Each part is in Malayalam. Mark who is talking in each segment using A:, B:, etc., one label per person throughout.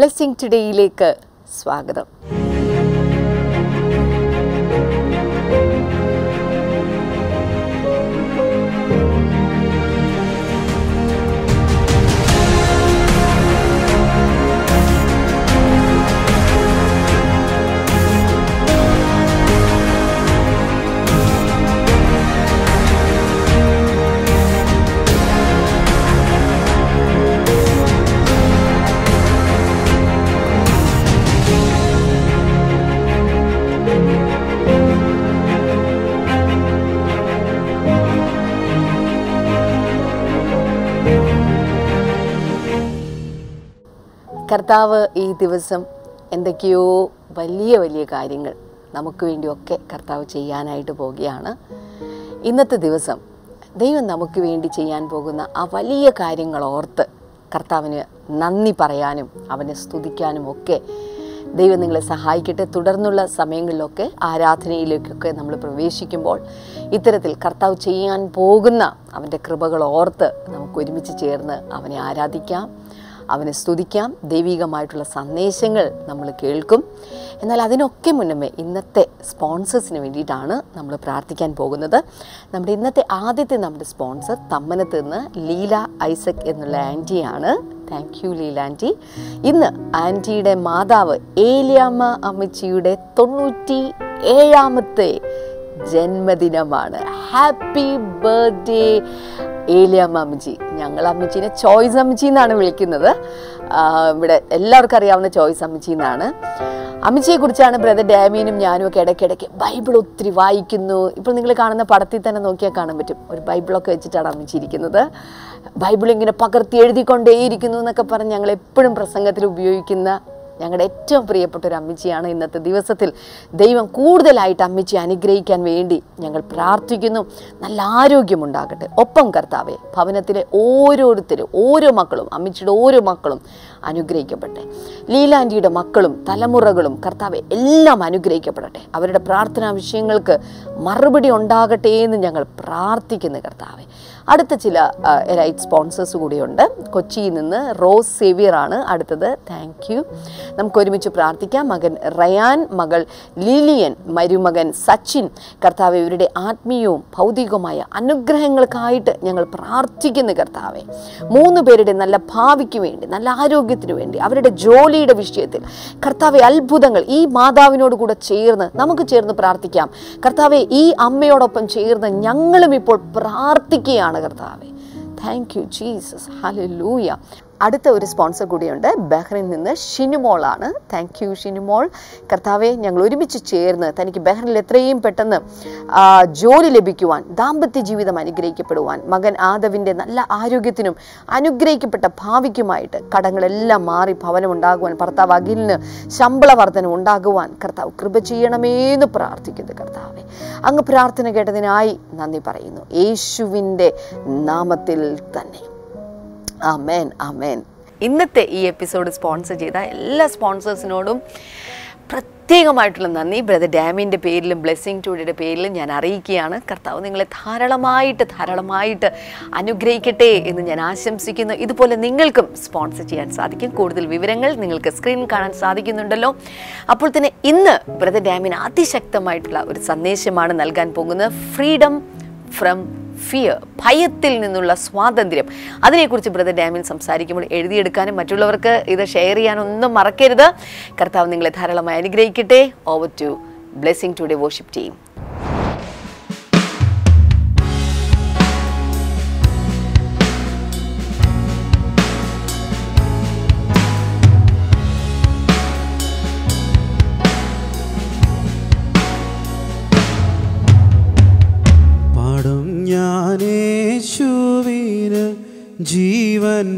A: ബ്ലെസ്സിങ് ടുഡേയിലേക്ക് സ്വാഗതം. കർത്താവ് ഈ ദിവസം എന്തൊക്കെയോ വലിയ വലിയ കാര്യങ്ങൾ നമുക്ക് വേണ്ടിയൊക്കെ കർത്താവ് ചെയ്യാനായിട്ട് പോവുകയാണ്. ഇന്നത്തെ ദിവസം ദൈവം നമുക്ക് വേണ്ടി ചെയ്യാൻ പോകുന്ന ആ വലിയ കാര്യങ്ങൾ ഓർത്ത് കർത്താവിന് നന്ദി പറയാനും അവനെ സ്തുതിക്കാനും ഒക്കെ ദൈവം നിങ്ങളെ സഹായിക്കട്ടെ. തുടർന്നുള്ള സമയങ്ങളിലൊക്കെ ആരാധനയിലേക്കൊക്കെ നമ്മൾ പ്രവേശിക്കുമ്പോൾ ഇത്തരത്തിൽ കർത്താവ് ചെയ്യാൻ പോകുന്ന അവന്റെ കൃപകൾ ഓർത്ത് നമുക്ക് ഒരുമിച്ച് ചേർന്ന് അവനെ ആരാധിക്കാം. അവനെ സ്തുതിക്കാം. ദൈവികമായിട്ടുള്ള സന്ദേശങ്ങൾ നമ്മൾ കേൾക്കും. എന്നാൽ അതിനൊക്കെ മുന്നമേ ഇന്നത്തെ സ്പോൺസേഴ്സിന് വേണ്ടിയിട്ടാണ് നമ്മൾ പ്രാർത്ഥിക്കാൻ പോകുന്നത്. നമ്മുടെ ഇന്നത്തെ ആദ്യത്തെ നമ്മുടെ സ്പോൺസർ തമ്മനത്ത് നിന്ന് ലീല ഐസക് എന്നുള്ള ആന്റിയാണ്. Thank you Leela aunty. ഇന്ന് ആന്റിയുടെ മാതാവ് ഏലിയാമ്മ അമ്മച്ചിയുടെ തൊണ്ണൂറ്റി ഏഴാമത്തെ ജന്മദിനമാണ്. ഹാപ്പി ബർത്ത്ഡേ ഏലിയമ്മ അമ്മജി ഞങ്ങൾ അമ്മജീനെ ചോയ്സ് അമ്മജി എന്നാണ് വിളിക്കുന്നത്. ഇവിടെ എല്ലാവർക്കും അറിയാവുന്ന ചോയ്സ് അമ്മജി എന്നാണ്. അമ്മജിയെ കുറിച്ചാണ് ബ്രദർ ഡാമീനും ഞാനും ഒക്കെ ഇടയ്ക്കിടയ്ക്ക് ബൈബിൾ ഒത്തിരി വായിക്കുന്നു. ഇപ്പോൾ നിങ്ങൾ കാണുന്ന പടത്തിൽ തന്നെ നോക്കിയാൽ കാണാൻ പറ്റും. ഒരു ബൈബിളൊക്കെ വെച്ചിട്ടാണ് അമ്മച്ചി ഇരിക്കുന്നത്. ബൈബിൾ ഇങ്ങനെ പകർത്തി എഴുതിക്കൊണ്ടേയിരിക്കുന്നു എന്നൊക്കെ പറഞ്ഞ് ഞങ്ങൾ എപ്പോഴും പ്രസംഗത്തിൽ ഉപയോഗിക്കുന്ന ഞങ്ങളുടെ ഏറ്റവും പ്രിയപ്പെട്ട ഒരു അമ്മച്ചിയാണ് ഇന്നത്തെ ദിവസത്തിൽ. ദൈവം കൂടുതലായിട്ട് അമ്മച്ചി അനുഗ്രഹിക്കാൻ വേണ്ടി ഞങ്ങൾ പ്രാർത്ഥിക്കുന്നു. നല്ല ആരോഗ്യമുണ്ടാകട്ടെ ഒപ്പം കർത്താവെ ഭവനത്തിലെ ഓരോരുത്തരും ഓരോ മക്കളും അമ്മച്ചിയുടെ ഓരോ മക്കളും അനുഗ്രഹിക്കപ്പെട്ടെ. ലീലാന്റിയുടെ മക്കളും തലമുറകളും കർത്താവെ എല്ലാം അനുഗ്രഹിക്കപ്പെടട്ടെ. അവരുടെ പ്രാർത്ഥനാ വിഷയങ്ങൾക്ക് മറുപടി ഉണ്ടാകട്ടെ എന്ന് ഞങ്ങൾ പ്രാർത്ഥിക്കുന്നു കർത്താവെ. അടുത്ത ചില റൈറ്റ് സ്പോൺസേഴ്സ് കൂടിയുണ്ട്. കൊച്ചിയിൽ നിന്ന് റോസ് സേവിയർ ആണ് അടുത്തത്. താങ്ക് യു നമുക്ക് ഒരുമിച്ച് പ്രാർത്ഥിക്കാം. മകൻ റയാൻ മകൾ ലിലിയൻ മരുമകൻ സച്ചിൻ കർത്താവ് ഇവരുടെ ആത്മീയവും ഭൗതികവുമായ അനുഗ്രഹങ്ങൾക്കായിട്ട് ഞങ്ങൾ പ്രാർത്ഥിക്കുന്നു കർത്താവെ. മൂന്ന് പേരുടെ നല്ല ഭാവിക്ക് വേണ്ടി നല്ല ആരോഗ്യത്തിന് വേണ്ടി അവരുടെ ജോലിയുടെ വിഷയത്തിൽ കർത്താവെ അത്ഭുതങ്ങൾ ഈ മാതാവിനോട് കൂടെ ചേർന്ന് നമുക്ക് ചേർന്ന് പ്രാർത്ഥിക്കാം. കർത്താവെ ഈ അമ്മയോടൊപ്പം ചേർന്ന് ഞങ്ങളും ഇപ്പോൾ പ്രാർത്ഥിക്കുകയാണ് കർത്താവെ. താങ്ക് യു ജീസസ് ഹല്ലേലൂയ അടുത്ത ഒരു സ്പോൺസർ കൂടിയുണ്ട്. ബഹ്റിൻ നിന്ന് ഷിനുമോളാണ് താങ്ക് യു ഷിനുമോൾ കർത്താവെ ഞങ്ങൾ ഒരുമിച്ച് ചേർന്ന് തനിക്ക് ബഹ്റിനിൽ എത്രയും പെട്ടെന്ന് ജോലി ലഭിക്കുവാൻ ദാമ്പത്യ ജീവിതം അനുഗ്രഹിക്കപ്പെടുവാൻ മകൻ ആദവിന്റെ നല്ല ആരോഗ്യത്തിനും അനുഗ്രഹിക്കപ്പെട്ട ഭാവിക്കുമായിട്ട് കടങ്ങളെല്ലാം മാറി ഭവനമുണ്ടാകുവാൻ ഭർത്താവ് അഖിലിന് ശമ്പള വർധന ഉണ്ടാകുവാൻ കർത്താവ് കൃപ ചെയ്യണമേന്ന് പ്രാർത്ഥിക്കുന്നു കർത്താവെ. അങ്ങ് പ്രാർത്ഥന കേട്ടതിനായി നന്ദി പറയുന്നു. യേശുവിന്റെ നാമത്തിൽ തന്നെ. ആമേൻ അമേൻ ഇന്നത്തെ ഈ എപ്പിസോഡ് സ്പോൺസർ ചെയ്ത എല്ലാ സ്പോൺസേഴ്സിനോടും പ്രത്യേകമായിട്ടുള്ള നന്ദി. ബ്രദർ ഡാമിന്റെ പേരിലും ബ്ലെസ്സിങ് ടൂഡിയുടെ പേരിലും ഞാൻ അറിയിക്കുകയാണ്. കർത്താവ് നിങ്ങളെ ധാരാളമായിട്ട് ധാരാളമായിട്ട് അനുഗ്രഹിക്കട്ടെ എന്ന് ഞാൻ ആശംസിക്കുന്നു. ഇതുപോലെ നിങ്ങൾക്കും സ്പോൺസർ ചെയ്യാൻ സാധിക്കും. കൂടുതൽ വിവരങ്ങൾ നിങ്ങൾക്ക് സ്ക്രീനിൽ കാണാൻ സാധിക്കുന്നുണ്ടല്ലോ. അപ്പോൾ തന്നെ ഇന്ന് ബ്രദർ ഡാമിന് അതിശക്തമായിട്ടുള്ള ഒരു സന്ദേശമാണ് നൽകാൻ പോകുന്നത്. ഫ്രീഡം ഫ്രം ഫിയർ ഭയത്തിൽ നിന്നുള്ള സ്വാതന്ത്ര്യം. അതിനെക്കുറിച്ച് ബ്രദർ ഡാമിൻ സംസാരിക്കുമ്പോൾ എഴുതിയെടുക്കാനും മറ്റുള്ളവർക്ക് ഇത് ഷെയർ ചെയ്യാനൊന്നും മറക്കരുത്. കർത്താവ് നിങ്ങളെ ധാരാളമായി അനുഗ്രഹിക്കട്ടെ. Over to blessing today worship team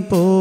B: Jeevan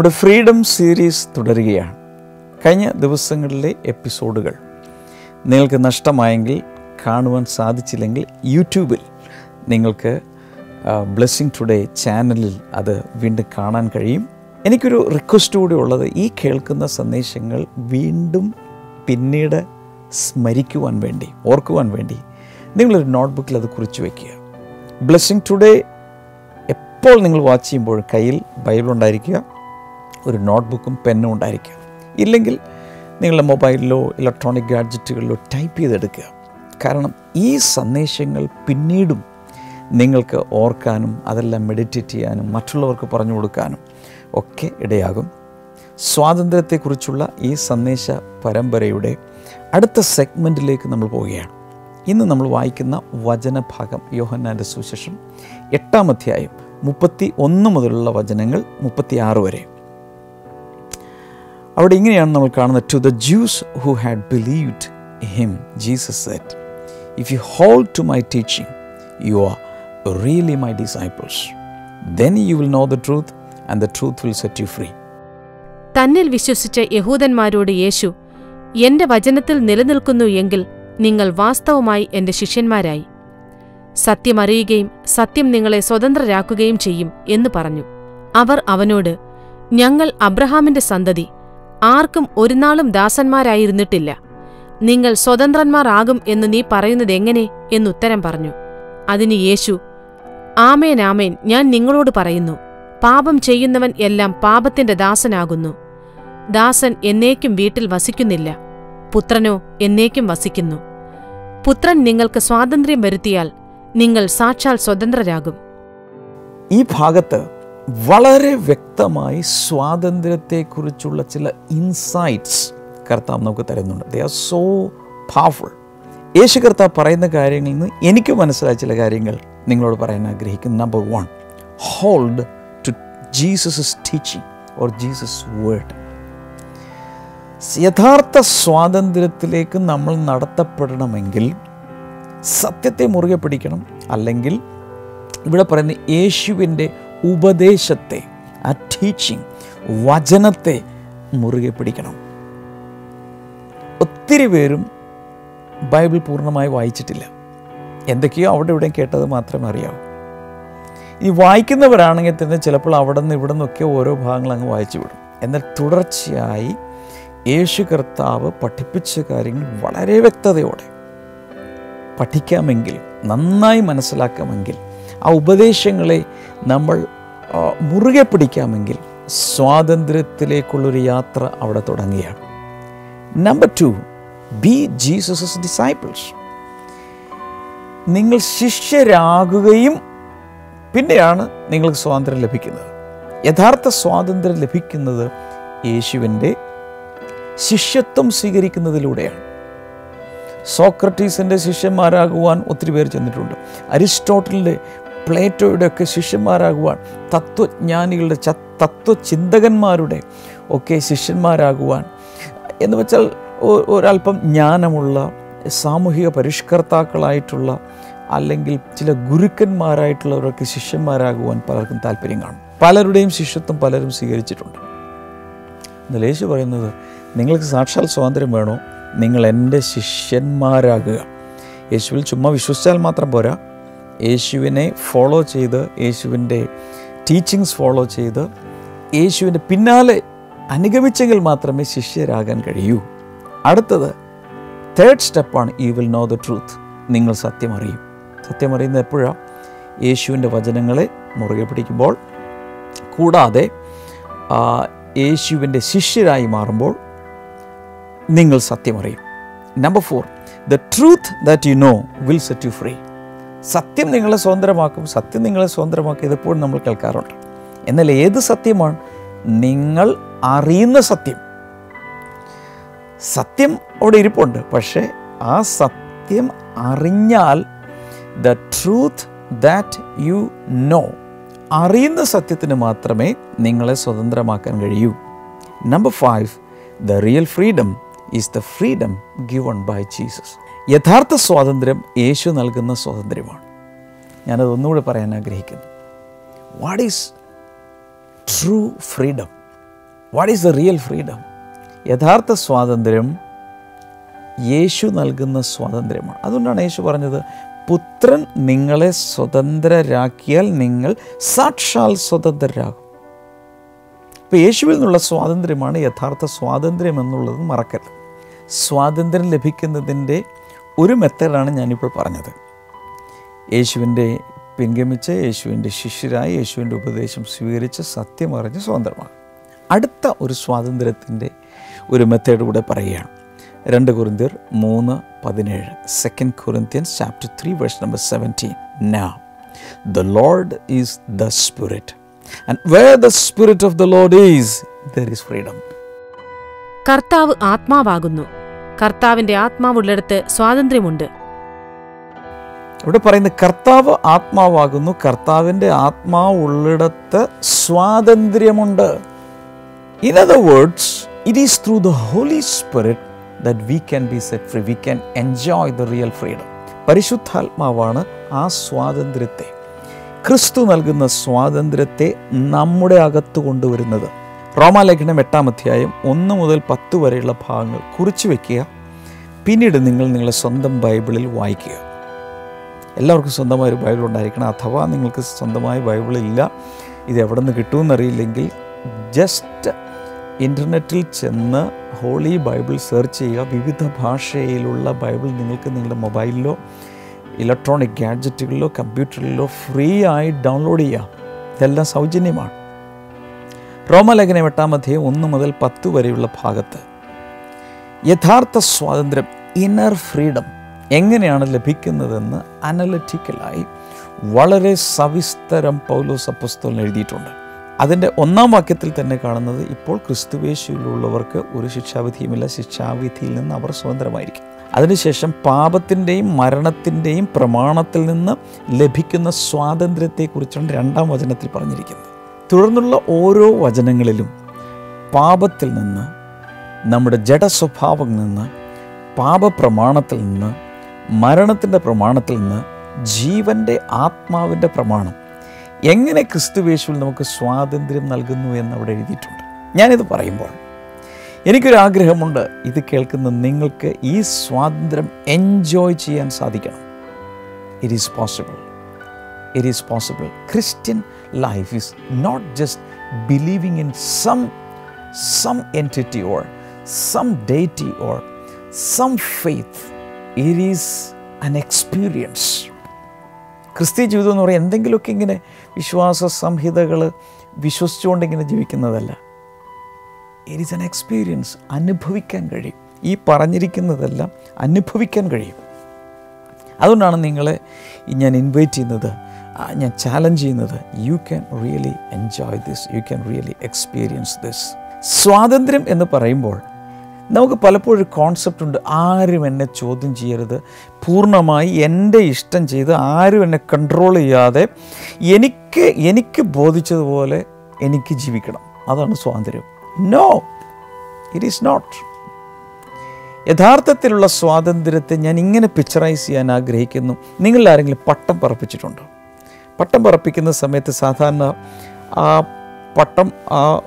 C: നമ്മുടെ ഫ്രീഡം സീരീസ് തുടരുകയാണ്. കഴിഞ്ഞ ദിവസങ്ങളിലെ എപ്പിസോഡുകൾ നിങ്ങൾക്ക് നഷ്ടമായെങ്കിൽ കാണുവാൻ സാധിച്ചില്ലെങ്കിൽ യൂട്യൂബിൽ നിങ്ങൾക്ക് ബ്ലെസ്സിങ് ടുഡേ ചാനലിൽ അത് വീണ്ടും കാണാൻ കഴിയും. എനിക്കൊരു റിക്വസ്റ്റ് കൂടി ഉള്ളത് ഈ കേൾക്കുന്ന സന്ദേശങ്ങൾ വീണ്ടും പിന്നീട് സ്മരിക്കുവാൻ വേണ്ടി ഓർക്കുവാൻ വേണ്ടി നിങ്ങളൊരു നോട്ട്ബുക്കിൽ അത് കുറിച്ച് വയ്ക്കുക ബ്ലെസ്സിങ് ടുഡേ എപ്പോൾ നിങ്ങൾ വാച്ച് ചെയ്യുമ്പോൾ കയ്യിൽ ബൈബിൾ ഉണ്ടായിരിക്കുക. ഒരു നോട്ട്ബുക്കും പെന്നും ഉണ്ടായിരിക്കുക ഇല്ലെങ്കിൽ നിങ്ങളുടെ മൊബൈലിലോ ഇലക്ട്രോണിക് ഗാഡ്ജറ്റുകളിലോ ടൈപ്പ് ചെയ്തെടുക്കുക. കാരണം ഈ സന്ദേശങ്ങൾ പിന്നീടും നിങ്ങൾക്ക് ഓർക്കാനും അതെല്ലാം മെഡിറ്റേറ്റ് ചെയ്യാനും മറ്റുള്ളവർക്ക് പറഞ്ഞു കൊടുക്കാനും ഒക്കെ ഇടയാകും. സ്വാതന്ത്ര്യത്തെക്കുറിച്ചുള്ള ഈ സന്ദേശ പരമ്പരയുടെ അടുത്ത സെഗ്മെന്റിലേക്ക് നമ്മൾ പോവുകയാണ്. ഇന്ന് നമ്മൾ വായിക്കുന്ന വചനഭാഗം യോഹന്നാന്റെ സുശേഷം എട്ടാം അധ്യായം മുപ്പത്തി ഒന്ന് മുതലുള്ള വചനങ്ങൾ മുപ്പത്തി ആറ് വരെയും അവിടെ ഇങ്ങനെയാണ് നമ്മൾ കാണുന്നത് to the Jews who had believed him Jesus said if you hold to my teaching you are really my disciples then you will know the truth and the truth will set you free
D: തന്നിൽ വിശ്വസിച്ച യഹൂദന്മാരോട് യേശു എന്റെ വചനത്തിൽ നിലനിൽക്കുന്നു എങ്കിൽ നിങ്ങൾ വാസ്തവമായി എന്റെ ശിഷ്യന്മാരായി. സത്യമറിയുകയും സത്യം നിങ്ങളെ സ്വതന്ത്രരാക്കുകയും ചെയ്യും എന്ന് പറഞ്ഞു. അവർ അവനോട് ഞങ്ങൾ അബ്രഹാമിന്റെ സന്തതി ആർക്കും ഒരുനാളും ദാസന്മാരായിരുന്നിട്ടില്ല. നിങ്ങൾ സ്വതന്ത്രന്മാരാകും എന്ന് നീ പറയുന്നത് എങ്ങനെ? എന്നുത്തരം പറഞ്ഞു. അതിന് യേശു ആമേൻ ആമേൻ ഞാൻ നിങ്ങളോട് പറയുന്നു. പാപം ചെയ്യുന്നവൻ എല്ലാം പാപത്തിന്റെ ദാസനാകുന്നു. ദാസൻ എന്നേക്കും വീട്ടിൽ വസിക്കുന്നില്ല. പുത്രനോ എന്നേക്കും വസിക്കുന്നു. പുത്രൻ നിങ്ങൾക്ക് സ്വാതന്ത്ര്യം വരുത്തിയാൽ നിങ്ങൾ സാക്ഷാൽ സ്വതന്ത്രരാകും.
C: ഈ ഭാഗത്ത് വളരെ വ്യക്തമായി സ്വാതന്ത്ര്യത്തെക്കുറിച്ചുള്ള ചില ഇൻസൈറ്റ്സ് കർത്താവ് നമുക്ക് തരുന്നുണ്ട്. ദേ ആർ സോ പവർഫുൾ യേശു കർത്താവ് പറയുന്ന കാര്യങ്ങളിൽ നിന്ന് എനിക്ക് മനസ്സിലായ ചില കാര്യങ്ങൾ നിങ്ങളോട് പറയാൻ ആഗ്രഹിക്കുന്നു. Number one hold to Jesus teaching or Jesus word യഥാർത്ഥ സ്വാതന്ത്ര്യത്തിലേക്ക് നമ്മൾ നടത്തപ്പെടണമെങ്കിൽ സത്യത്തെ മുറുകെ പിടിക്കണം. അല്ലെങ്കിൽ ഇവിടെ പറയുന്ന യേശുവിന്റെ ഉപദേശത്തെ ആ ടീച്ചിങ് വചനത്തെ മുറുകെ പിടിക്കണം. ഒത്തിരി പേരും ബൈബിൾ പൂർണമായി വായിച്ചിട്ടില്ല. എന്തൊക്കെയോ അവിടെ ഇവിടെയും കേട്ടത് മാത്രമേ അറിയാവൂ ഈ വായിക്കുന്നവരാണെങ്കിൽ തന്നെ ചിലപ്പോൾ അവിടെ നിന്ന് ഇവിടെ നിന്നൊക്കെ ഓരോ ഭാഗങ്ങൾ അങ്ങ് വായിച്ചു വിടും. എന്നാൽ തുടർച്ചയായി യേശു കർത്താവ് പഠിപ്പിച്ച കാര്യങ്ങൾ വളരെ വ്യക്തതയോടെ പഠിക്കാമെങ്കിൽ നന്നായി മനസ്സിലാക്കാമെങ്കിൽ ആ ഉപദേശങ്ങളെ നമ്മൾ മുറുകെ പിടിക്കാമെങ്കിൽ സ്വാതന്ത്ര്യത്തിലേക്കുള്ളൊരു യാത്ര അവിടെ തുടങ്ങുകയാണ്. Number two be Jesus disciples നിങ്ങൾ ശിഷ്യരാകുകയും പിന്നെയാണ് നിങ്ങൾക്ക് സ്വാതന്ത്ര്യം ലഭിക്കുന്നത്. യഥാർത്ഥ സ്വാതന്ത്ര്യം ലഭിക്കുന്നത് യേശുവിന്റെ ശിഷ്യത്വം സ്വീകരിക്കുന്നതിലൂടെയാണ്. സോക്രട്ടീസിന്റെ ശിഷ്യന്മാരാകുവാൻ ഒത്തിരി പേർ ചെന്നിട്ടുണ്ട്. അരിസ്റ്റോട്ടലിന്റെ പ്ലേറ്റോയുടെ ഒക്കെ ശിഷ്യന്മാരാകുവാൻ തത്വജ്ഞാനികളുടെ ച തത്വചിന്തകന്മാരുടെ ഒക്കെ ശിഷ്യന്മാരാകുവാൻ. എന്ന് വെച്ചാൽ ഒരല്പം ജ്ഞാനമുള്ള സാമൂഹിക പരിഷ്കർത്താക്കളായിട്ടുള്ള അല്ലെങ്കിൽ ചില ഗുരുക്കന്മാരായിട്ടുള്ളവരൊക്കെ ശിഷ്യന്മാരാകുവാൻ പലർക്കും താല്പര്യം കാണും. പലരുടെയും ശിഷ്യത്വം പലരും സ്വീകരിച്ചിട്ടുണ്ട്. എന്നാൽ യേശു പറയുന്നത് നിങ്ങൾക്ക് സാക്ഷാൽ സ്വാതന്ത്ര്യം വേണോ? നിങ്ങൾ എന്റെ ശിഷ്യന്മാരാകുക. യേശുവിൽ ചുമ്മാ വിശ്വസിച്ചാൽ മാത്രം പോരാ. യേശുവിനെ ഫോളോ ചെയ്ത് യേശുവിന്റെ ടീച്ചിങ്സ് ഫോളോ ചെയ്ത് യേശുവിന്റെ പിന്നാലെ അനുഗമിച്ചെങ്കിൽ മാത്രമേ ശിഷ്യരാകാൻ കഴിയൂ. അടുത്തത് തേർഡ് സ്റ്റെപ്പാണ് you will know the truth നിങ്ങൾ സത്യം അറിയും. സത്യം അറിയുന്നത് എപ്പോഴാണ് യേശുവിന്റെ വചനങ്ങളെ മുറുകെ പിടിക്കുമ്പോൾ കൂടാതെ യേശുവിന്റെ ശിഷ്യരായി മാറുമ്പോൾ നിങ്ങൾ സത്യം അറിയും. Number four the truth that you know will set you free സത്യം നിങ്ങളെ സ്വതന്ത്രമാക്കും സത്യം നിങ്ങളെ സ്വതന്ത്രമാക്കും ഇതെപ്പോഴും നമ്മൾ കേൾക്കാറുണ്ട്. എന്നാൽ ഏത് സത്യമാണ്? നിങ്ങൾ അറിയുന്ന സത്യം. സത്യം അവിടെ ഇരിപ്പുണ്ട്. പക്ഷേ ആ സത്യം അറിഞ്ഞാൽ the truth that you know അറിയുന്ന സത്യത്തിന് മാത്രമേ നിങ്ങളെ സ്വതന്ത്രമാക്കാൻ കഴിയൂ. Number five the real freedom is the freedom given by Jesus യഥാർത്ഥ സ്വാതന്ത്ര്യം യേശു നൽകുന്ന സ്വാതന്ത്ര്യമാണ്. ഞാനത് ഒന്നുകൂടെ പറയാൻ ആഗ്രഹിക്കുന്നു. What is true freedom what is the real freedom യഥാർത്ഥ സ്വാതന്ത്ര്യം യേശു നൽകുന്ന സ്വാതന്ത്ര്യമാണ്. അതുകൊണ്ടാണ് യേശു പറഞ്ഞത് പുത്രൻ നിങ്ങളെ സ്വതന്ത്രരാക്കിയാൽ നിങ്ങൾ സാക്ഷാൽ സ്വതന്ത്രരാകും. ഇപ്പോൾ യേശുവിൽ നിന്നുള്ള സ്വാതന്ത്ര്യമാണ് യഥാർത്ഥ സ്വാതന്ത്ര്യം എന്നുള്ളത് മറക്കരുത്. സ്വാതന്ത്ര്യം ലഭിക്കുന്നതിന്റെ ഒരു മെത്തേഡാണ് ഞാനിപ്പോൾ പറഞ്ഞത്. യേശുവിന്റെ പിൻഗമിച്ച് യേശുവിന്റെ ശിഷ്യരായി യേശുവിന്റെ ഉപദേശം സ്വീകരിച്ച് സത്യം അറിഞ്ഞ് സ്വതന്ത്രമാണ്. അടുത്ത ഒരു സ്വാതന്ത്ര്യത്തിന്റെ ഒരു മെത്തേഡ് കൂടെ പറയുകയാണ്. രണ്ട് കുറിന്തിയർ മൂന്ന് പതിനേഴ്. Second Corinthian chapter three verse number seventeen now the Lord is the Spirit and where the Spirit of the Lord is there is freedom
D: കർത്താവ് ആത്മാവാകുന്നു. കർത്താവിന്റെ ആത്മാവുള്ളിടത്ത് സ്വാതന്ത്ര്യമുണ്ട്.
C: ഇവിടെ പറയുന്ന കർത്താവ് ആത്മാവാകുന്നു കർത്താവിന്റെ ആത്മാവുള്ളിടത്ത് സ്വാതന്ത്ര്യമുണ്ട്. In other words it is through the Holy Spirit that we can be set free we can enjoy the real freedom പരിശുദ്ധാത്മാവാണ് ആ സ്വാതന്ത്ര്യത്തെ ക്രിസ്തു നൽകുന്ന സ്വാതന്ത്ര്യത്തെ നമ്മുടെ അകത്ത് കൊണ്ടുവരുന്നത്. റോമാലേഖനം എട്ടാം അധ്യായം ഒന്ന് മുതൽ പത്ത് വരെയുള്ള ഭാഗങ്ങൾ കുറിച്ചു വയ്ക്കുക പിന്നീട് നിങ്ങൾ നിങ്ങളുടെ സ്വന്തം ബൈബിളിൽ വായിക്കുക. എല്ലാവർക്കും സ്വന്തമായ ഒരു ബൈബിൾ ഉണ്ടായിരിക്കണം അഥവാ നിങ്ങൾക്ക് സ്വന്തമായ ബൈബിൾ ഇല്ല ഇത് എവിടെ നിന്ന് കിട്ടുമെന്നറിയില്ലെങ്കിൽ ജസ്റ്റ് ഇന്റർനെറ്റിൽ ചെന്ന് ഹോളി ബൈബിൾ സെർച്ച് ചെയ്യുക. വിവിധ ഭാഷയിലുള്ള ബൈബിൾ നിങ്ങൾക്ക് നിങ്ങളുടെ മൊബൈലിലോ ഇലക്ട്രോണിക് ഗാഡ്ജറ്റുകളിലോ കമ്പ്യൂട്ടറിലോ ഫ്രീ ആയി ഡൗൺലോഡ് ചെയ്യാം ഇതെല്ലാം സൗജന്യമാണ്. റോമലേഖനം എട്ടാം അധ്യായം ഒന്ന് മുതൽ പത്ത് വരെയുള്ള ഭാഗത്ത് യഥാർത്ഥ സ്വാതന്ത്ര്യം ഇന്നർ ഫ്രീഡം എങ്ങനെയാണ് ലഭിക്കുന്നതെന്ന് അനലറ്റിക്കലായി വളരെ സവിസ്തരം പൗലോസ് അപ്പസ്തോലൻ എഴുതിയിട്ടുണ്ട്. അതിന്റെ ഒന്നാം വാക്യത്തിൽ തന്നെ കാണുന്നത് ഇപ്പോൾ ക്രിസ്തുവേശുവിലുള്ളവർക്ക് ഒരു ശിക്ഷാവിധിയുമില്ല ശിക്ഷാവിധിയിൽ നിന്ന് അവർ സ്വതന്ത്രമായിരിക്കും. അതിനുശേഷം പാപത്തിന്റെയും മരണത്തിന്റെയും പ്രമാണത്തിൽ നിന്ന് ലഭിക്കുന്ന സ്വാതന്ത്ര്യത്തെക്കുറിച്ചാണ് രണ്ടാം വചനത്തിൽ പറഞ്ഞിരിക്കുന്നത്. തുടർന്നുള്ള ഓരോ വചനങ്ങളിലും പാപത്തിൽ നിന്ന് നമ്മുടെ ജഡസ്വഭാവത്തിൽ നിന്ന് പാപപ്രമാണത്തിൽ നിന്ന് മരണത്തിന്റെ പ്രമാണത്തിൽ നിന്ന് ജീവന്റെ ആത്മാവിന്റെ പ്രമാണം. എങ്ങനെ ക്രിസ്തുവേശുവിൽ നമുക്ക് സ്വാതന്ത്ര്യം നൽകുന്നു എന്ന് അവിടെ എഴുതിയിട്ടുണ്ട്. ഞാനിത് പറയുമ്പോൾ എനിക്കൊരാഗ്രഹമുണ്ട് ഇത് കേൾക്കുന്ന നിങ്ങൾക്ക് ഈ സ്വാതന്ത്ര്യം എൻജോയ് ചെയ്യാൻ സാധിക്കണം. It is possible it is possible Christian life is not just believing in some, some entity or some deity or some faith. It is an experience. ക്രിസ്ത്യ ജീവിതം എന്ന് പറയുന്നത് എന്തെങ്കിലുമൊക്കെ ഇങ്ങനെ വിശ്വാസ സംഹിതകൾ വിശ്വസിച്ചുകൊണ്ട് ഇങ്ങനെ ജീവിക്കുന്നതല്ല. ഇറ്റ് ഈസ് എൻ എക്സ്പീരിയൻസ് അനുഭവിക്കാൻ കഴിയും. ഈ പറഞ്ഞിരിക്കുന്നതെല്ലാം അനുഭവിക്കാൻ കഴിയും. അതുകൊണ്ടാണ് നിങ്ങളെ ഞാൻ ഇൻവൈറ്റ് ചെയ്യുന്നത്. ഞാൻ ചാലഞ്ച് ചെയ്യുന്നത് you can really enjoy this you can really experience this സ്വാതന്ത്ര്യം എന്ന് പറയുമ്പോൾ നമുക്ക് പലപ്പോഴും കോൺസെപ്റ്റ് ഉണ്ട് ആരും എന്നെ ചോദ്യം ചെയ്യരുത്. പൂർണമായി എന്റെ ഇഷ്ടം ചെയ്ത് ആരും എന്നെ കൺട്രോൾ ചെയ്യാതെ എനിക്ക് എനിക്ക് ബോധിച്ചതുപോലെ എനിക്ക് ജീവിക്കണം. അതാണ് സ്വാതന്ത്ര്യം. നോ ഇറ്റ് ഈസ് നോട്ട് യഥാർത്ഥത്തിലുള്ള സ്വാതന്ത്ര്യത്തെ ഞാൻ ഇങ്ങനെ പിക്ചറൈസ് ചെയ്യാൻ ആഗ്രഹിക്കുന്നു. നിങ്ങളിൽ ആരെങ്കിലും പട്ടം പറപ്പിച്ചിട്ടുണ്ടോ? പട്ടം പറപ്പിക്കുന്ന സമയത്ത് സാധാരണ ആ പട്ടം ആ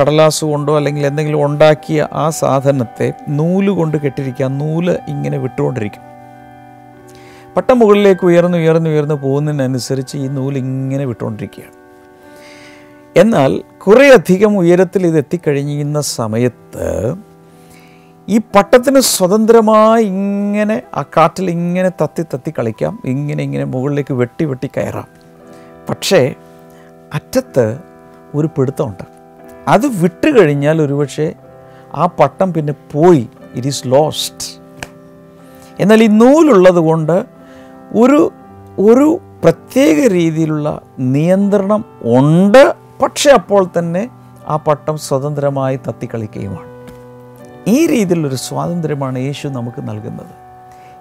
C: കടലാസ് കൊണ്ടോ അല്ലെങ്കിൽ എന്തെങ്കിലും ഉണ്ടാക്കിയ ആ സാധനത്തെ നൂൽ കൊണ്ട് കെട്ടിരിക്കുക. നൂൽ ഇങ്ങനെ വിട്ടുകൊണ്ടിരിക്കും. പട്ടം മുകളിലേക്ക് ഉയർന്ന് ഉയർന്ന് ഉയർന്ന് പോകുന്നതിനനുസരിച്ച് ഈ നൂൽ ഇങ്ങനെ വിട്ടുകൊണ്ടിരിക്കുകയാണ്. എന്നാൽ കുറേയധികം ഉയരത്തിൽ ഇത് എത്തിക്കഴിഞ്ഞിരുന്ന സമയത്ത് ഈ പട്ടത്തിന് സ്വതന്ത്രമായി ഇങ്ങനെ ആ കാറ്റിൽ ഇങ്ങനെ തത്തി തത്തി കളിക്കാം ഇങ്ങനെ ഇങ്ങനെ മുകളിലേക്ക് വെട്ടി വെട്ടി കയറാം. പക്ഷേ അറ്റത്ത് ഒരു പിടുത്തമുണ്ട്. അത് വിട്ട് കഴിഞ്ഞാൽ ഒരുപക്ഷെ ആ പട്ടം പിന്നെ പോയി ഇറ്റ് ഈസ് ലോസ്റ്റ് എന്നാൽ ഈ നൂലുള്ളത് കൊണ്ട് ഒരു ഒരു പ്രത്യേക രീതിയിലുള്ള നിയന്ത്രണം ഉണ്ട്. പക്ഷെ അപ്പോൾ തന്നെ ആ പട്ടം സ്വതന്ത്രമായി തത്തിക്കളിക്കുകയുമാണ് ഈ രീതിയിലൊരു സ്വാതന്ത്ര്യമാണ് യേശു നമുക്ക് നൽകുന്നത്.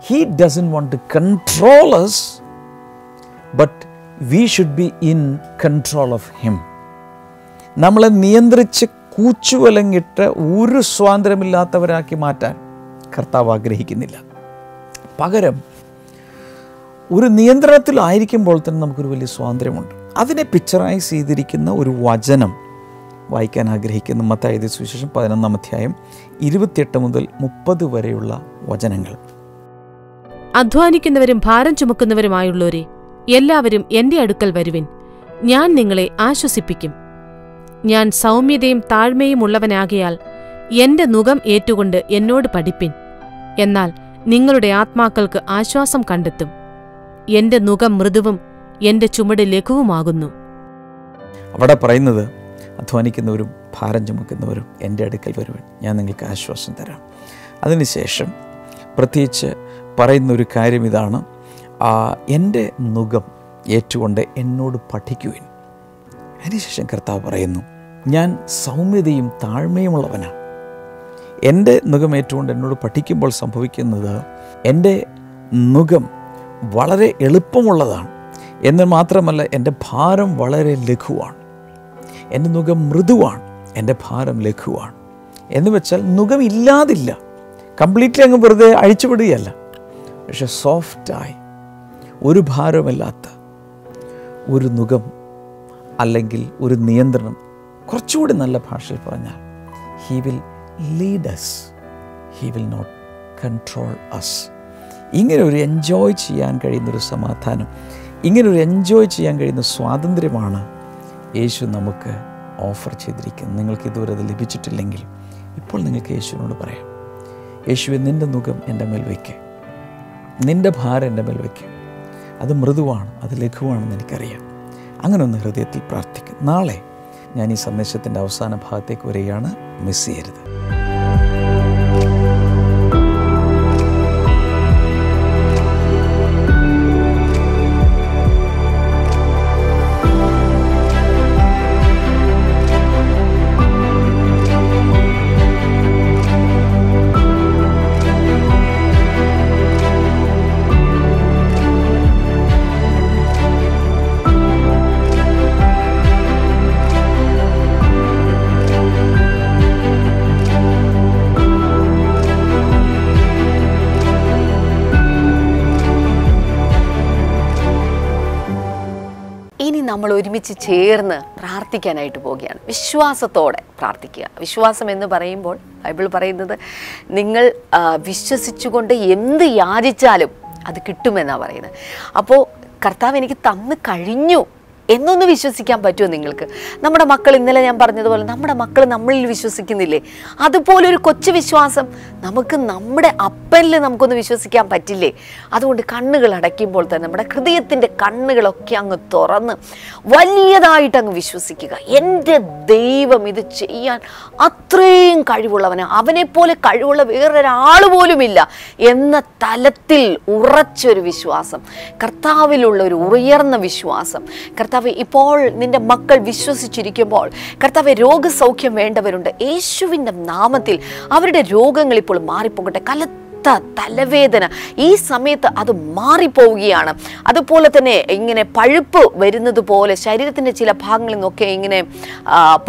C: He doesn't want to control us but we should be in control of him നമ്മളെ നിയന്ത്രിച്ച് കൂച്ചുവലങ്ങിട്ട് ഒരു സ്വാതന്ത്ര്യമില്ലാത്തവരാക്കി മാറ്റാൻ കർത്താവ് ആഗ്രഹിക്കുന്നില്ല. പകരം ഒരു നിയന്ത്രണത്തിലായിരിക്കുമ്പോൾ തന്നെ നമുക്കൊരു വലിയ സ്വാതന്ത്ര്യമുണ്ട്. അതിനെ പിക്ചറൈസ് ചെയ്തിരിക്കുന്ന ഒരു വചനം വായിക്കാൻ ആഗ്രഹിക്കുന്ന മത്തായത് സുവിശേഷം പതിനൊന്നാം അധ്യായം ഇരുപത്തിയെട്ട് മുതൽ മുപ്പത് വരെയുള്ള വചനങ്ങൾ.
D: അധ്വാനിക്കുന്നവരും ഭാരം ചുമക്കുന്നവരുമായുള്ളവരെ എല്ലാവരും എന്റെ അടുക്കൽ വരുവിൻ. ഞാൻ നിങ്ങളെ ആശ്വസിപ്പിക്കും. ഞാൻ സൗമ്യതയും താഴ്മയും ഉള്ളവനാകിയാൽ എന്റെ നുകം ഏറ്റുകൊണ്ട് എന്നോട് പഠിപ്പിൻ. എന്നാൽ നിങ്ങളുടെ ആത്മാക്കൾക്ക് ആശ്വാസം കണ്ടെത്തും. എന്റെ നുകം മൃദുവും എന്റെ ചുമട് ലഘുവുമാകുന്നു.
C: അവിടെ പറയുന്നത് അധ്വാനിക്കുന്നവരും ഭാരം ചുമക്കുന്നവരും എന്റെ അടുക്കൽ വരുവൻ ഞാൻ നിങ്ങൾക്ക് ആശ്വാസം തരാം. അതിനുശേഷം പ്രത്യേകിച്ച് പറയുന്നൊരു കാര്യം ഇതാണ്. എന്റെ നുകം ഏറ്റുകൊണ്ട് എന്നോട് പഠിക്കുവിൻ. അതിനുശേഷം കർത്താവ് പറയുന്നു ഞാൻ സൗമ്യതയും താഴ്മയുമുള്ളവനാണ് എന്റെ നുഖം ഏറ്റുകൊണ്ട് എന്നോട് പഠിക്കുമ്പോൾ സംഭവിക്കുന്നത് എന്റെ നുഖം വളരെ എളുപ്പമുള്ളതാണ്. എന്ന് മാത്രമല്ല എന്റെ ഭാരം വളരെ ലഘുവാണ്. എന്റെ നുഖം മൃദുവാണ് എന്റെ ഭാരം ലഘുവാണ്. എന്ന് വെച്ചാൽ നുഖം ഇല്ലാതില്ല. കംപ്ലീറ്റ്ലി അങ്ങ് വെറുതെ അഴിച്ചുവിടുകയല്ല. പക്ഷെ സോഫ്റ്റായി ഒരു ഭാരമില്ലാത്ത ഒരു നുഖം അല്ലെങ്കിൽ ഒരു നിയന്ത്രണം കുറച്ചുകൂടി നല്ല ഭാഷയിൽ പറഞ്ഞാൽ he will lead us he will not control us ഇങ്ങനെ ഒരു എൻജോയ് ചെയ്യാൻ കഴിയുന്നൊരു സമാധാനം ഇങ്ങനെ ഒരു എൻജോയ് ചെയ്യാൻ കഴിയുന്ന സ്വാതന്ത്ര്യമാണ് യേശു നമുക്ക് ഓഫർ ചെയ്തിരിക്കുന്നു. നിങ്ങൾക്ക് ഇതുവരെ അത് ലഭിച്ചിട്ടില്ലെങ്കിൽ ഇപ്പോൾ നിങ്ങൾക്ക് യേശുവിനോട് പറയാം. യേശുവെ നിന്റെ മുഖം എന്റെ മേൽ വയ്ക്കുക നിന്റെ ഭാരം എന്റെ മേൽ വയ്ക്കുക അത് മൃദുവാണ് അത് ലഘുവാണെന്ന് എനിക്കറിയാം. അങ്ങനെ ഒന്ന് ഹൃദയത്തിൽ പ്രാർത്ഥിക്കും. നാളെ ഞാൻ ഈ സന്ദേശത്തിന്റെ അവസാന ഭാഗത്തേക്ക് വരികയാണ്. മിസ് ചെയ്യരുത്.
A: ഇനി നമ്മൾ ഒരുമിച്ച് ചേർന്ന് പ്രാർത്ഥിക്കാനായിട്ട് പോവുകയാണ്. വിശ്വാസത്തോടെ പ്രാർത്ഥിക്കുക. വിശ്വാസം എന്ന് പറയുമ്പോൾ ബൈബിൾ പറയുന്നത് നിങ്ങൾ വിശ്വസിച്ചുകൊണ്ട് എന്ത് യാചിച്ചാലും അത് കിട്ടുമെന്നാണ് പറയുന്നത്. അപ്പോൾ കർത്താവ് എനിക്ക് തന്നു കഴിഞ്ഞു. എന്നൊന്ന് വിശ്വസിക്കാൻ പറ്റുമോ നിങ്ങൾക്ക്? നമ്മുടെ മക്കൾ ഇന്നലെ ഞാൻ പറഞ്ഞതുപോലെ നമ്മുടെ മക്കൾ നമ്മളിൽ വിശ്വസിക്കുന്നില്ലേ? അതുപോലെ ഒരു കൊച്ചു വിശ്വാസം നമുക്ക് നമ്മുടെ അപ്പനിൽ നമുക്കൊന്ന് വിശ്വസിക്കാൻ പറ്റില്ലേ? അതുകൊണ്ട് കണ്ണുകൾ അടയ്ക്കുമ്പോൾ തന്നെ നമ്മുടെ ഹൃദയത്തിന്റെ കണ്ണുകളൊക്കെ അങ്ങ് തുറന്ന് വലിയതായിട്ട് അങ്ങ് വിശ്വസിക്കുക. എന്റെ ദൈവം ഇത് ചെയ്യാൻ അത്രയും കഴിവുള്ളവനാണ് അവനെപ്പോലെ കഴിവുള്ള വേറൊരാൾ പോലുമില്ല എന്ന തലത്തിൽ ഉറച്ചൊരു വിശ്വാസം കർത്താവിലുള്ള ഒരു ഉയർന്ന വിശ്വാസം കർത്താവ് ഇപ്പോൾ നിന്റെ മക്കൾ വിശ്വസിച്ചിരിക്കുമ്പോൾ കർത്താവ് രോഗസൗഖ്യം വേണ്ടവരുണ്ട്. യേശുവിന്റെ നാമത്തിൽ അവരുടെ രോഗങ്ങൾ ഇപ്പോൾ മാറിപ്പോകട്ടെ. കല തലവേദന. ഈ സമയത്ത് അത് മാറിപ്പോവുകയാണ്. അതുപോലെ തന്നെ ഇങ്ങനെ പഴുപ്പ് വരുന്നത് പോലെ ശരീരത്തിന്റെ ചില ഭാഗങ്ങളിൽ നിന്നൊക്കെ ഇങ്ങനെ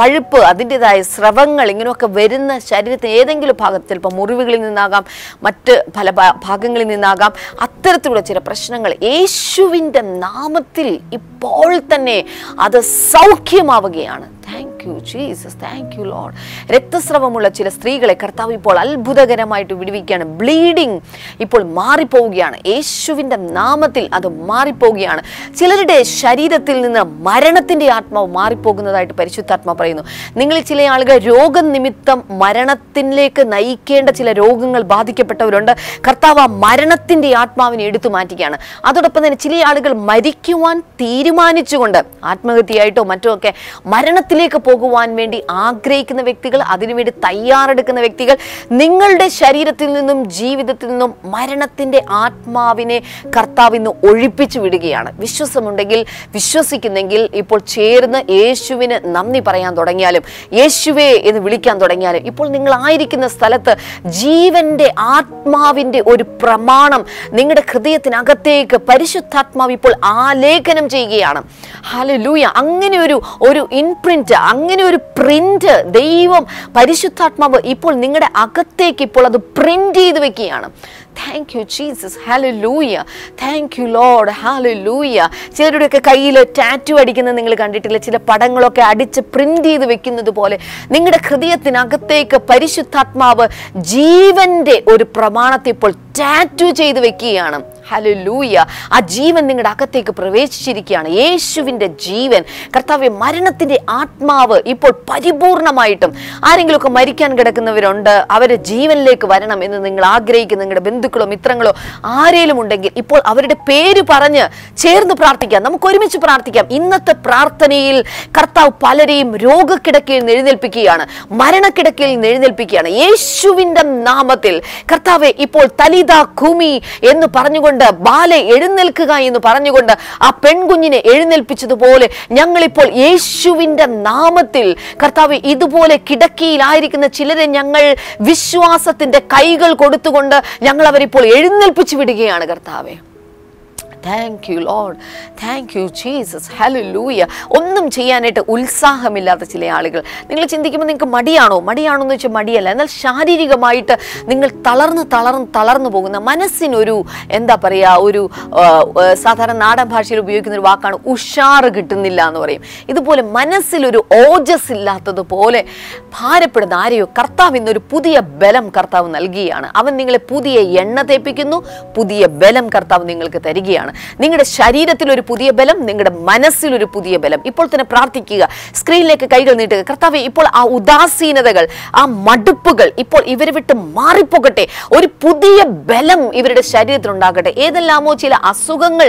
A: പഴുപ്പ് അതിന്റെതായ സ്രവങ്ങൾ ഇങ്ങനെയൊക്കെ വരുന്ന ശരീരത്തിന് ഏതെങ്കിലും ഭാഗത്ത് ചിലപ്പോൾ മുറിവുകളിൽ നിന്നാകാം മറ്റ് പല ഭാഗങ്ങളിൽ നിന്നാകാം. അത്തരത്തിലുള്ള ചില പ്രശ്നങ്ങൾ യേശുവിന്റെ നാമത്തിൽ ഇപ്പോൾ തന്നെ അത് സൗഖ്യമാവുകയാണ്. Thank you Jesus thank you Lord രക്തസ്രവമുള്ള ചില സ്ത്രീകളെ കർത്താവ് ഇപ്പോൾ അത്ഭുതകരമായിട്ട് വിടുവിക്കുകയാണ്. ബ്ലീഡിങ് ഇപ്പോൾ മാറിപ്പോവുകയാണ്. യേശുവിന്റെ നാമത്തിൽ അത് മാറിപ്പോവുകയാണ്. ചിലരുടെ ശരീരത്തിൽ നിന്ന് മരണത്തിന്റെ ആത്മാവ് മാറിപ്പോകുന്നതായിട്ട് പരിശുദ്ധാത്മ പറയുന്നു. നിങ്ങളിൽ ചില ആളുകൾ രോഗനിമിത്തം മരണത്തിലേക്ക് നയിക്കേണ്ട ചില രോഗങ്ങൾ ബാധിക്കപ്പെട്ടവരുണ്ട്. കർത്താവ് ആ മരണത്തിന്റെ ആത്മാവിനെ എടുത്തു മാറ്റുകയാണ്. അതോടൊപ്പം തന്നെ ചില ആളുകൾ മരിക്കുവാൻ തീരുമാനിച്ചുകൊണ്ട് ആത്മഹത്യയായിട്ടോ മറ്റോ ഒക്കെ മരണത്തിലേക്ക് പോകുവാൻ വേണ്ടി ആഗ്രഹിക്കുന്ന വ്യക്തികൾ അതിനുവേണ്ടി തയ്യാറെടുക്കുന്ന വ്യക്തികൾ നിങ്ങളുടെ ശരീരത്തിൽ നിന്നും ജീവിതത്തിൽ നിന്നും മരണത്തിന്റെ ആത്മാവിനെ കർത്താവ് ഇന്ന് ഒഴിപ്പിച്ചു വിടുകയാണ്. വിശ്വാസമുണ്ടെങ്കിൽ വിശ്വസിക്കുന്നെങ്കിൽ ഇപ്പോൾ ചേർന്ന് യേശുവിന് നന്ദി പറയാൻ തുടങ്ങിയാലും യേശുവേ എന്ന് വിളിക്കാൻ തുടങ്ങിയാലും ഇപ്പോൾ നിങ്ങൾ ആയിരിക്കുന്ന സ്ഥലത്ത് ജീവന്റെ ആത്മാവിന്റെ ഒരു പ്രമാണം നിങ്ങളുടെ ഹൃദയത്തിനകത്തേക്ക് പരിശുദ്ധാത്മാവ് ഇപ്പോൾ ആലേഖനം ചെയ്യുകയാണ്. ഹല്ലേലൂയ. അങ്ങനെ ഒരു ഒരു ഇൻപ്രിന്റ് അങ്ങനെ ഒരു പ്രിന്റ് ദൈവം പരിശുദ്ധാത്മാവ് ഇപ്പോൾ നിങ്ങളുടെ അകത്തേക്ക് ഇപ്പോൾ അത് പ്രിന്റ് ചെയ്ത് വെക്കുകയാണ്. Thank you Jesus hallelujah thank you Lord hallelujah ചിലരുടെയൊക്കെ കയ്യിൽ ടാറ്റു അടിക്കുന്നത് നിങ്ങൾ കണ്ടിട്ടില്ല. ചില പടങ്ങളൊക്കെ അടിച്ച് പ്രിന്റ് ചെയ്ത് വെക്കുന്നത് പോലെ നിങ്ങളുടെ ഹൃദയത്തിനകത്തേക്ക് പരിശുദ്ധാത്മാവ് ജീവന്റെ ഒരു പ്രമാണത്തെ ഇപ്പോൾ ടാറ്റു ചെയ്ത് വെക്കുകയാണ്. ഹലലൂയ ആ ജീവൻ നിങ്ങളുടെ അകത്തേക്ക് പ്രവേശിച്ചിരിക്കുകയാണ്. യേശുവിന്റെ ജീവൻ കർത്താവ് മരണത്തിന്റെ ആത്മാവ് ഇപ്പോൾ പരിപൂർണമായിട്ടും ആരെങ്കിലുമൊക്കെ മരിക്കാൻ കിടക്കുന്നവരുണ്ട്. അവരെ ജീവനിലേക്ക് വരണം എന്ന് നിങ്ങൾ ആഗ്രഹിക്കുന്ന. നിങ്ങളുടെ ബന്ധുക്കളോ മിത്രങ്ങളോ ആരേലും ഉണ്ടെങ്കിൽ ഇപ്പോൾ അവരുടെ പേര് പറഞ്ഞ് ചേർന്ന് പ്രാർത്ഥിക്കാം. നമുക്ക് ഒരുമിച്ച് പ്രാർത്ഥിക്കാം. ഇന്നത്തെ പ്രാർത്ഥനയിൽ കർത്താവ് പലരെയും രോഗക്കിടക്കയിൽ എഴുന്നേൽപ്പിക്കുകയാണ് മരണക്കിടക്കയിൽ എഴുന്നേൽപ്പിക്കുകയാണ് യേശുവിന്റെ നാമത്തിൽ കർത്താവെ ഇപ്പോൾ തലിത കുമി എന്ന് പറഞ്ഞുകൊണ്ട് പറഞ്ഞുകൊണ്ട് ബാലെ എഴുന്നേൽക്കുക എന്ന് പറഞ്ഞുകൊണ്ട് ആ പെൺകുഞ്ഞിനെ എഴുന്നേൽപ്പിച്ചതുപോലെ ഞങ്ങളിപ്പോൾ യേശുവിന്റെ നാമത്തിൽ കർത്താവ് ഇതുപോലെ കിടക്കിയിലായിരിക്കുന്ന ചിലരെ ഞങ്ങൾ വിശ്വാസത്തിന്റെ കൈകൾ കൊടുത്തുകൊണ്ട് ഞങ്ങൾ അവരിപ്പോൾ എഴുന്നേൽപ്പിച്ചു വിടുകയാണ് കർത്താവെ. Thank you Lord thank you Jesus hallelujah ഒന്നും ചെയ്യാനായിട്ട് ഉത്സാഹമില്ലാത്ത ചില ആളുകൾ. നിങ്ങൾ ചിന്തിക്കുമ്പോൾ നിങ്ങൾക്ക് മടിയാണോ? മടിയാണോ എന്ന് വെച്ചാൽ മടിയല്ല. എന്നാൽ ശാരീരികമായിട്ട് നിങ്ങൾ തളർന്ന് തളർന്ന് തളർന്നു പോകുന്ന മനസ്സിനൊരു എന്താ പറയുക ഒരു സാധാരണ നാടൻ ഭാഷയിൽ ഉപയോഗിക്കുന്ന ഒരു വാക്കാണ് ഉഷാറ് കിട്ടുന്നില്ല എന്ന് പറയും. ഇതുപോലെ മനസ്സിലൊരു ഓജസ് ഇല്ലാത്തതുപോലെ ഭാരപ്പെടുന്ന ആരെയോ കർത്താവ് ഇന്നൊരു പുതിയ ബലം കർത്താവ് നൽകുകയാണ് അവൻ നിങ്ങളെ പുതിയ എണ്ണ തേപ്പിക്കുന്നു പുതിയ ബലം കർത്താവ് നിങ്ങൾക്ക് തരികയാണ്. നിങ്ങളുടെ ശരീരത്തിൽ ഒരു പുതിയ ബലം നിങ്ങളുടെ മനസ്സിൽ ഒരു പുതിയ ബലം. ഇപ്പോൾ തന്നെ പ്രാർത്ഥിക്കുക. സ്ക്രീനിലേക്ക് കൈകൾ നീട്ടുക. കർത്താവ് ഇപ്പോൾ ആ ഉദാസീനതകൾ ആ മടുപ്പുകൾ ഇപ്പോൾ ഇവരെ വിട്ട് മാറിപ്പോകട്ടെ. ഒരു പുതിയ ബലം ഇവരുടെ ശരീരത്തിൽ ഉണ്ടാകട്ടെ ഏതെല്ലാമോ ചില അസുഖങ്ങൾ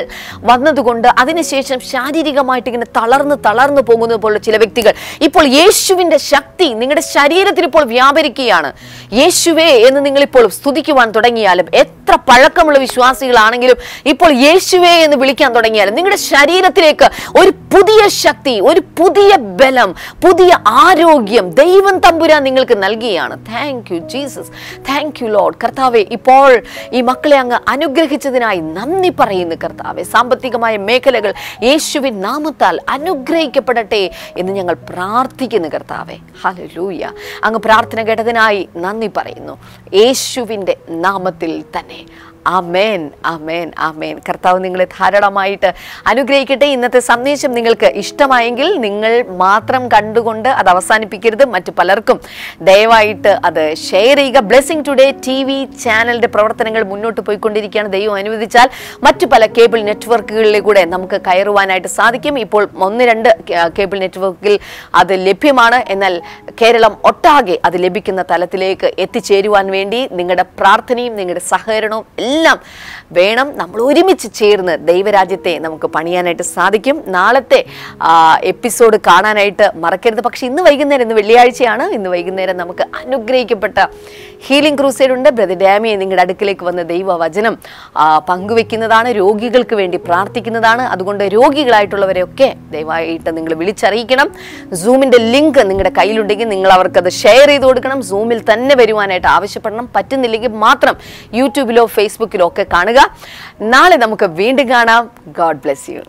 A: വന്നതുകൊണ്ട് അതിനുശേഷം ശാരീരികമായിട്ട് ഇങ്ങനെ തളർന്ന് തളർന്നു പോകുന്നത് പോലുള്ള ചില വ്യക്തികൾ. ഇപ്പോൾ യേശുവിന്റെ ശക്തി നിങ്ങളുടെ ശരീരത്തിൽ ഇപ്പോൾ വ്യാപരിക്കുകയാണ്. യേശുവേ എന്ന് നിങ്ങളിപ്പോൾ സ്തുതിക്കുവാൻ തുടങ്ങിയാലും എത്ര പഴക്കമുള്ള വിശ്വാസികളാണെങ്കിലും ഇപ്പോൾ യേശുവേ എന്ന് വിളിക്കാൻ തുടങ്ങിയാൽ നിങ്ങളുടെ ശരീരത്തിലേക്ക് ഒരു പുതിയ ശക്തി ഒരു പുതിയ ബലം പുതിയ ആരോഗ്യം ദൈവം തമ്പുരാൻ നിങ്ങൾക്ക് നൽകുകയാണ് thank you Jesus thank you Lord കർത്താവെ ഇപ്പോൾ ഈ മക്കളെ അങ്ങ് അനുഗ്രഹിച്ചതിനായി നന്ദി പറയുന്നു കർത്താവെ. സാമ്പത്തികമായ മേഖലകൾ യേശുവിൻ നാമത്താൽ അനുഗ്രഹിക്കപ്പെടട്ടെ എന്ന് ഞങ്ങൾ പ്രാർത്ഥിക്കുന്നു കർത്താവെ. ഹല്ലേലൂയ അങ്ങ് പ്രാർത്ഥന കേട്ടതിനായി നന്ദി പറയുന്നു. യേശുവിന്റെ നാമത്തിൽ തന്നെ. ആമേൻ ആമേൻ ആമേൻ. കർത്താവ് നിങ്ങളെ ധാരാളമായിട്ട് അനുഗ്രഹിക്കട്ടെ. ഇന്നത്തെ സന്ദേശം നിങ്ങൾക്ക് ഇഷ്ടമായെങ്കിൽ നിങ്ങൾ മാത്രം കണ്ടുകൊണ്ട് അത് അവസാനിപ്പിക്കരുത്. മറ്റു പലർക്കും ദയവായിട്ട് അത് ഷെയർ ചെയ്യുക. ബ്ലെസ്സിങ് ടുഡേ ടി വി ചാനലിന്റെ പ്രവർത്തനങ്ങൾ മുന്നോട്ട് പോയിക്കൊണ്ടിരിക്കുകയാണ്. ദൈവം അനുവദിച്ചാൽ മറ്റു പല കേബിൾ നെറ്റ്വർക്കുകളിലൂടെ നമുക്ക് കയറുവാനായിട്ട് സാധിക്കും. ഇപ്പോൾ ഒന്ന് രണ്ട് കേബിൾ നെറ്റ്വർക്കിൽ അത് ലഭ്യമാണ്. എന്നാൽ കേരളം ഒട്ടാകെ അത് ലഭിക്കുന്ന തലത്തിലേക്ക് എത്തിച്ചേരുവാൻ വേണ്ടി നിങ്ങളുടെ പ്രാർത്ഥനയും നിങ്ങളുടെ സഹകരണവും എല്ലാം വേണം നമ്മൾ ഒരുമിച്ച് ചേർന്ന് ദൈവരാജ്യത്തെ നമുക്ക് പണിയാനായിട്ട് സാധിക്കും. നാളത്തെ എപ്പിസോഡ് കാണാനായിട്ട് മറക്കരുത്. പക്ഷേ ഇന്ന് വൈകുന്നേരം ഇന്ന് വെള്ളിയാഴ്ചയാണ്. ഇന്ന് വൈകുന്നേരം നമുക്ക് അനുഗ്രഹിക്കപ്പെട്ട ഹീലിംഗ് ക്രൂസൈഡ് ഉണ്ട്. ബ്രദർ ഡാമിയെ നിങ്ങളുടെ അടുക്കിലേക്ക് വന്ന ദൈവവചനം പങ്കുവെക്കുന്നതാണ്. രോഗികൾക്ക് വേണ്ടി പ്രാർത്ഥിക്കുന്നതാണ്. അതുകൊണ്ട് രോഗികളായിട്ടുള്ളവരെയൊക്കെ ദയവായിട്ട് നിങ്ങൾ വിളിച്ചറിയിക്കണം. സൂമിന്റെ ലിങ്ക് നിങ്ങളുടെ കയ്യിലുണ്ടെങ്കിൽ നിങ്ങൾ അവർക്കത് ഷെയർ ചെയ്ത് കൊടുക്കണം. സൂമിൽ തന്നെ വരുവാനായിട്ട് ആവശ്യപ്പെടണം. പറ്റുന്നില്ലെങ്കിൽ മാത്രം യൂട്യൂബിലോ ഫേസ്ബുക്കിലോ ഒക്കെ കാണുക. നാളെ നമുക്ക് വീണ്ടും കാണാം. God bless you